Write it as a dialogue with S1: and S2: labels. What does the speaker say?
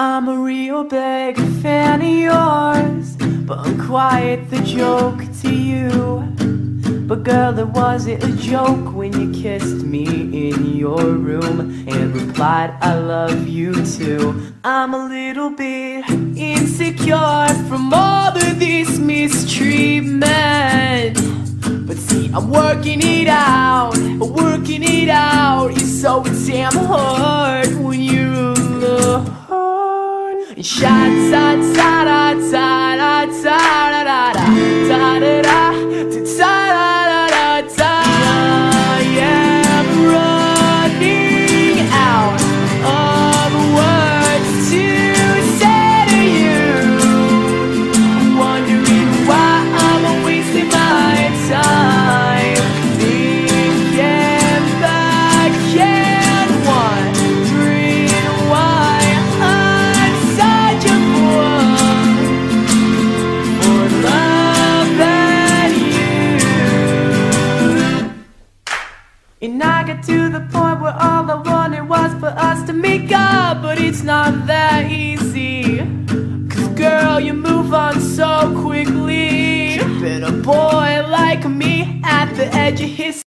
S1: I'm a real big fan of yours, but I'm quite the joke to you. But girl, it wasn't a joke when you kissed me in your room and replied, I love you too. I'm a little bit insecure from all of this mistreatment. But see, I'm working it out, working it out. It's so damn Sha ta ta da And I got to the point where all I wanted was for us to make up, but it's not that easy. Cause girl, you move on so quickly. Been a boy like me at the edge of his